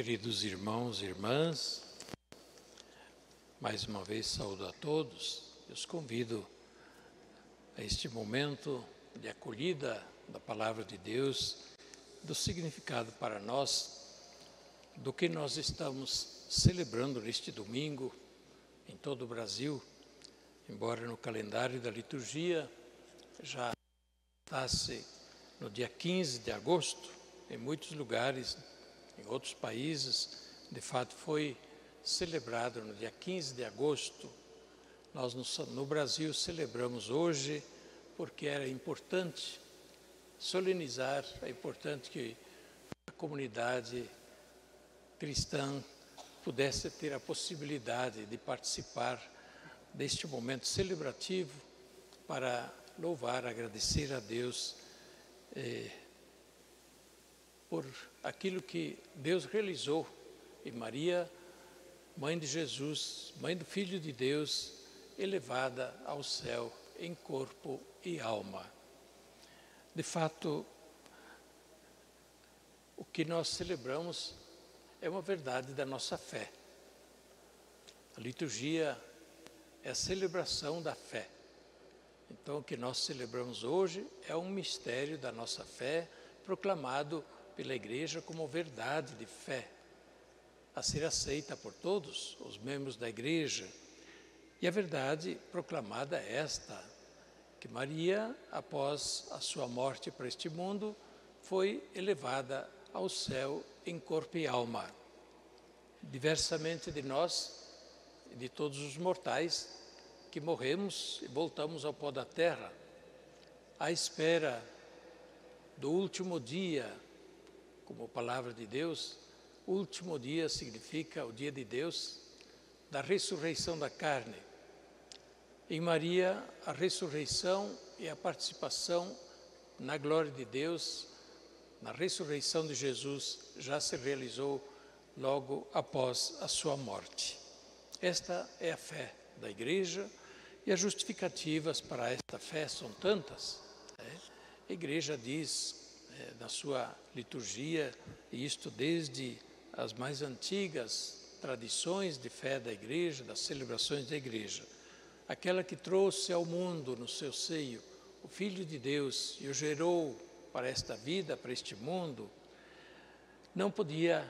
Queridos irmãos e irmãs, mais uma vez saúdo a todos. E os convido a este momento de acolhida da palavra de Deus, do significado para nós do que nós estamos celebrando neste domingo em todo o Brasil, embora no calendário da liturgia já estasse no dia 15 de agosto, em muitos lugares, em outros países, de fato foi celebrado no dia 15 de agosto. Nós no, no Brasil celebramos hoje porque era importante solenizar, é importante que a comunidade cristã pudesse ter a possibilidade de participar deste momento celebrativo para louvar, agradecer a Deus eh, por aquilo que Deus realizou e Maria, mãe de Jesus, mãe do Filho de Deus, elevada ao céu em corpo e alma. De fato, o que nós celebramos é uma verdade da nossa fé. A liturgia é a celebração da fé. Então, o que nós celebramos hoje é um mistério da nossa fé, proclamado pela Igreja como verdade de fé, a ser aceita por todos os membros da Igreja. E a verdade proclamada é esta: que Maria, após a sua morte para este mundo, foi elevada ao céu em corpo e alma. Diversamente de nós de todos os mortais que morremos e voltamos ao pó da terra, à espera do último dia, como palavra de Deus, último dia significa o dia de Deus, da ressurreição da carne. Em Maria, a ressurreição e a participação na glória de Deus na ressurreição de Jesus já se realizou logo após a sua morte. Esta é a fé da Igreja e as justificativas para esta fé são tantas. Né? A Igreja diz na sua liturgia, e isto desde as mais antigas tradições de fé da Igreja, das celebrações da Igreja, aquela que trouxe ao mundo no seu seio o Filho de Deus e o gerou para esta vida, para este mundo, não podia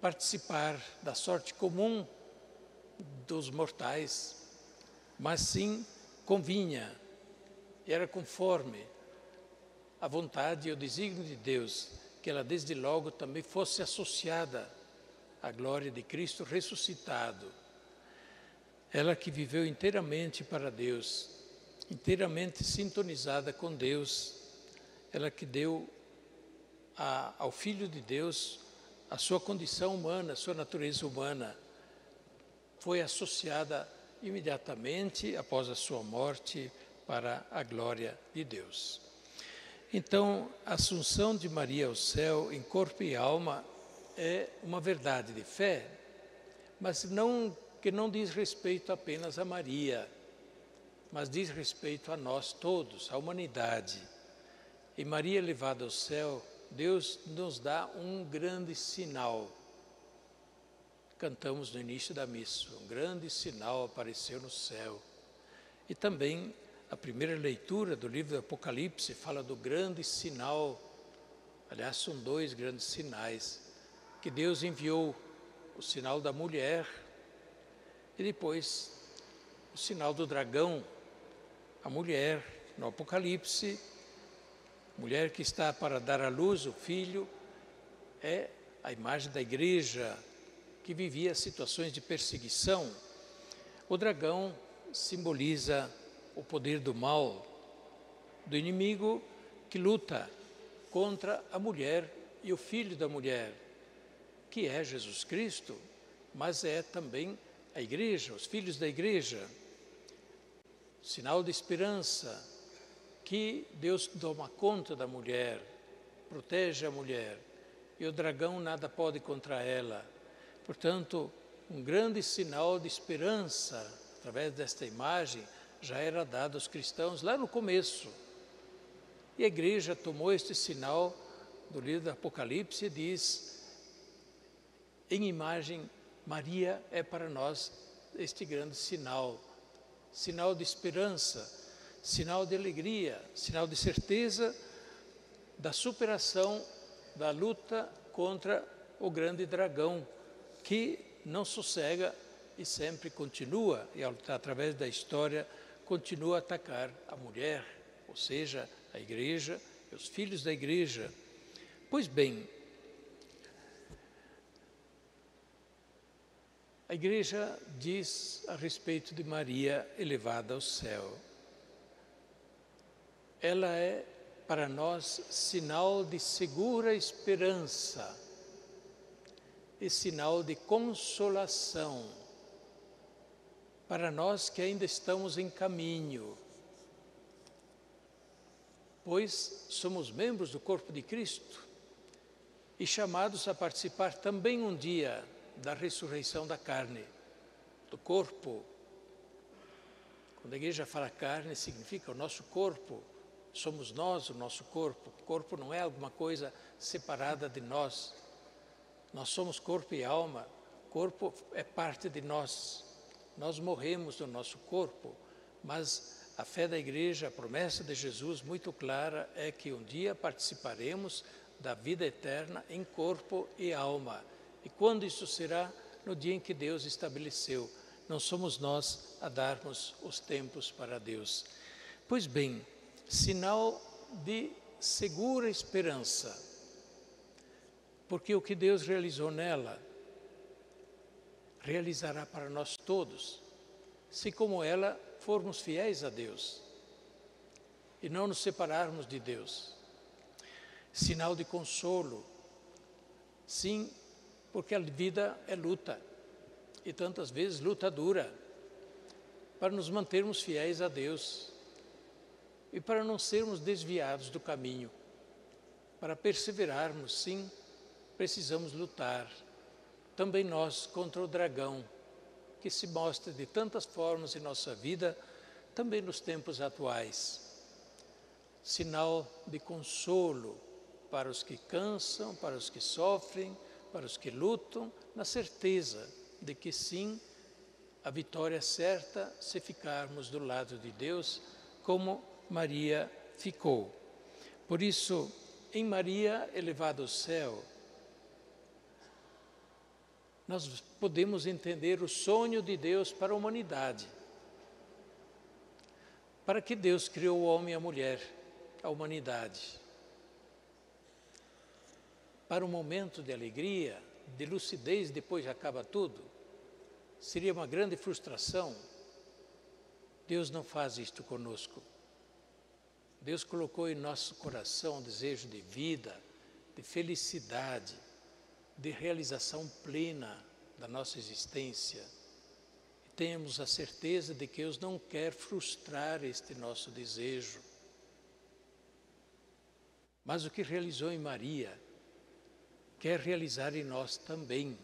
participar da sorte comum dos mortais, mas sim convinha, era conforme a vontade e o desígnio de Deus que ela desde logo também fosse associada à glória de Cristo ressuscitado. Ela que viveu inteiramente para Deus, inteiramente sintonizada com Deus, ela que deu a, ao Filho de Deus a sua condição humana, a sua natureza humana, foi associada imediatamente após a sua morte para a glória de Deus. Então, a assunção de Maria ao céu em corpo e alma é uma verdade de fé, mas não que não diz respeito apenas a Maria, mas diz respeito a nós todos, à humanidade. E Maria levada ao céu, Deus nos dá um grande sinal. Cantamos no início da missa, um grande sinal apareceu no céu. E também a primeira leitura do livro do Apocalipse fala do grande sinal. Aliás, são dois grandes sinais que Deus enviou: o sinal da mulher e depois o sinal do dragão. A mulher, no Apocalipse, mulher que está para dar à luz o filho, é a imagem da igreja que vivia situações de perseguição. O dragão simboliza o poder do mal, do inimigo que luta contra a mulher e o filho da mulher, que é Jesus Cristo, mas é também a igreja, os filhos da igreja. Sinal de esperança, que Deus toma conta da mulher, protege a mulher, e o dragão nada pode contra ela. Portanto, um grande sinal de esperança, através desta imagem, já era dado aos cristãos lá no começo. E a igreja tomou este sinal do livro do Apocalipse e diz: em imagem, Maria é para nós este grande sinal, sinal de esperança, sinal de alegria, sinal de certeza da superação da luta contra o grande dragão, que não sossega e sempre continua, e através da história, continua a atacar a mulher, ou seja, a igreja e os filhos da igreja. Pois bem, a igreja diz a respeito de Maria elevada ao céu. Ela é para nós sinal de segura esperança e sinal de consolação para nós que ainda estamos em caminho, pois somos membros do corpo de Cristo e chamados a participar também um dia da ressurreição da carne, do corpo. Quando a igreja fala carne, significa o nosso corpo, somos nós o nosso corpo. O corpo não é alguma coisa separada de nós. Nós somos corpo e alma. O corpo é parte de nós. Nós morremos no nosso corpo, mas a fé da igreja, a promessa de Jesus muito clara é que um dia participaremos da vida eterna em corpo e alma. E quando isso será? No dia em que Deus estabeleceu. Não somos nós a darmos os tempos para Deus. Pois bem, sinal de segura esperança, porque o que Deus realizou nela realizará para nós todos, se como ela formos fiéis a Deus e não nos separarmos de Deus. Sinal de consolo, sim, porque a vida é luta e tantas vezes luta dura para nos mantermos fiéis a Deus e para não sermos desviados do caminho. Para perseverarmos, sim, precisamos lutar também nós contra o dragão, que se mostra de tantas formas em nossa vida, também nos tempos atuais. Sinal de consolo para os que cansam, para os que sofrem, para os que lutam, na certeza de que sim, a vitória é certa se ficarmos do lado de Deus, como Maria ficou. Por isso, em Maria elevado ao céu, nós podemos entender o sonho de Deus para a humanidade. Para que Deus criou o homem e a mulher, a humanidade. Para um momento de alegria, de lucidez, depois acaba tudo. Seria uma grande frustração. Deus não faz isto conosco. Deus colocou em nosso coração um desejo de vida, de felicidade, de realização plena da nossa existência. Temos a certeza de que Deus não quer frustrar este nosso desejo. Mas o que realizou em Maria, quer realizar em nós também.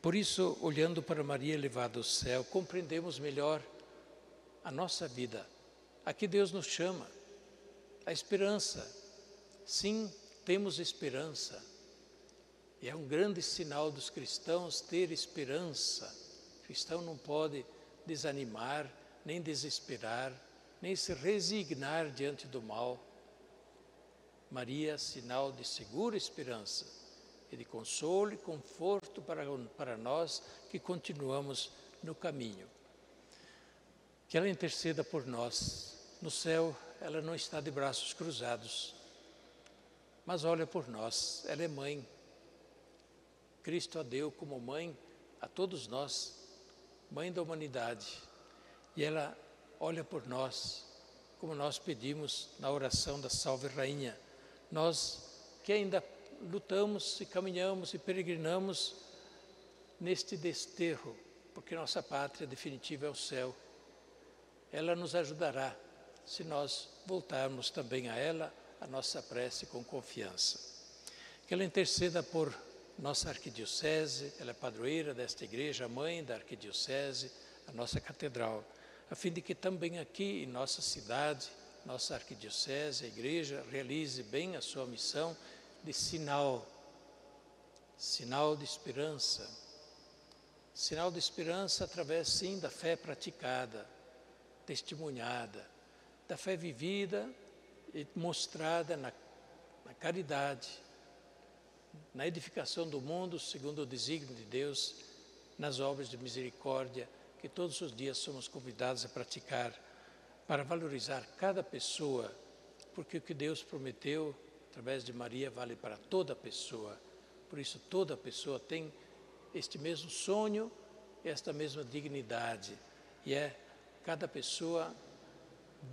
Por isso, olhando para Maria elevada ao céu, compreendemos melhor a nossa vida, a que Deus nos chama, a esperança. Sim, temos esperança e é um grande sinal dos cristãos ter esperança. O cristão não pode desanimar, nem desesperar, nem se resignar diante do mal. Maria, sinal de segura esperança e de consolo e conforto para, para nós que continuamos no caminho. Que ela interceda por nós. No céu, ela não está de braços cruzados, mas olha por nós. Ela é mãe Cristo a deu como mãe a todos nós, mãe da humanidade. E ela olha por nós, como nós pedimos na oração da Salve Rainha. Nós que ainda lutamos e caminhamos e peregrinamos neste desterro, porque nossa pátria definitiva é o céu. Ela nos ajudará se nós voltarmos também a ela a nossa prece com confiança. Que ela interceda por nossa arquidiocese, ela é padroeira desta igreja, mãe da arquidiocese, a nossa catedral, a fim de que também aqui em nossa cidade, nossa arquidiocese, a igreja, realize bem a sua missão de sinal, sinal de esperança. Sinal de esperança através, sim, da fé praticada, testemunhada, da fé vivida e mostrada na, na caridade, na edificação do mundo segundo o desígnio de Deus, nas obras de misericórdia que todos os dias somos convidados a praticar para valorizar cada pessoa, porque o que Deus prometeu através de Maria vale para toda pessoa. Por isso, toda pessoa tem este mesmo sonho, esta mesma dignidade, e é cada pessoa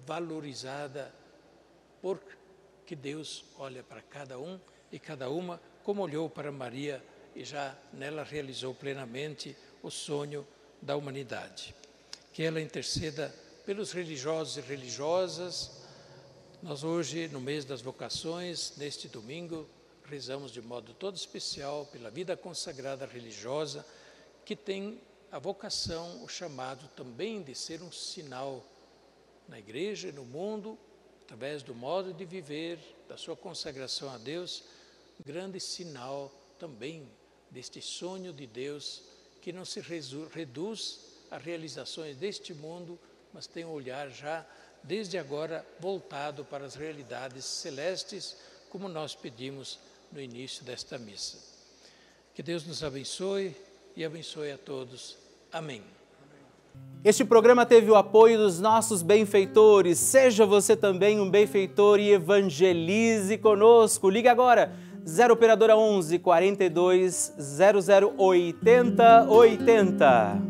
valorizada porque Deus olha para cada um e cada uma como olhou para Maria e já nela realizou plenamente o sonho da humanidade. Que ela interceda pelos religiosos e religiosas. Nós hoje, no mês das vocações, neste domingo, rezamos de modo todo especial pela vida consagrada religiosa, que tem a vocação, o chamado também de ser um sinal na igreja e no mundo, através do modo de viver, da sua consagração a Deus, grande sinal também deste sonho de Deus que não se reduz a realizações deste mundo, mas tem um olhar já desde agora voltado para as realidades celestes, como nós pedimos no início desta missa. Que Deus nos abençoe e abençoe a todos. Amém. Este programa teve o apoio dos nossos benfeitores. Seja você também um benfeitor e evangelize conosco. Ligue agora 0 operadora 11 42 00 80 80.